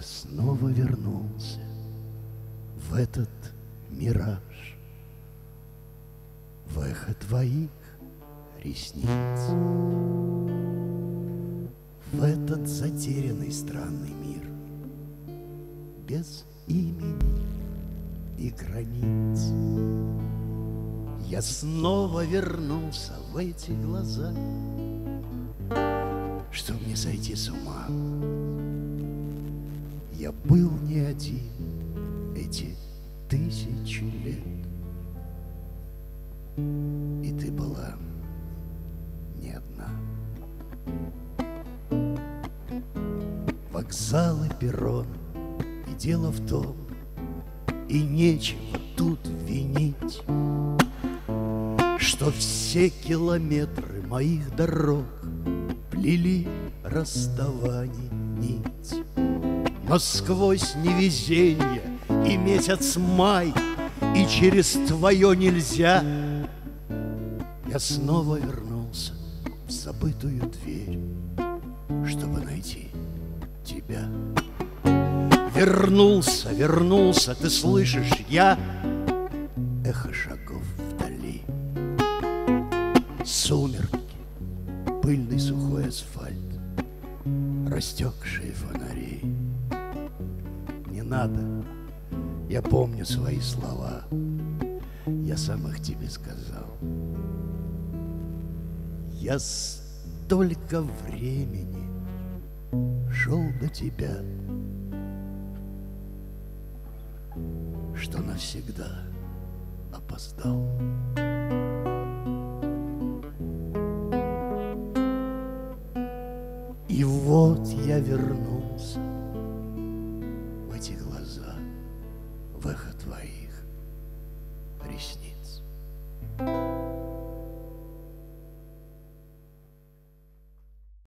Снова вернулся в этот мираж, В эхо твоих ресниц, В этот затерянный странный мир, Без имени и границ. Я снова вернулся в эти глаза, Чтоб не сойти с ума. Я был не один эти тысячи лет. И ты была Вокзалы, перрон, и дело в том, И нечего тут винить, Что все километры моих дорог Плели расставаний нить. Но сквозь невезенье и месяц май И через твое нельзя Я снова вернулся в забытую дверь Чтобы найти тебя. Вернулся, вернулся, ты слышишь, я Эхо шагов вдали. Сумерки, пыльный сухой асфальт Растекшие фонари. Не надо, я помню свои слова Я сам их тебе сказал. Я столько времени шел до тебя Что навсегда опоздал. И вот я вернулся в эти глаза, в эхо твоих ресниц.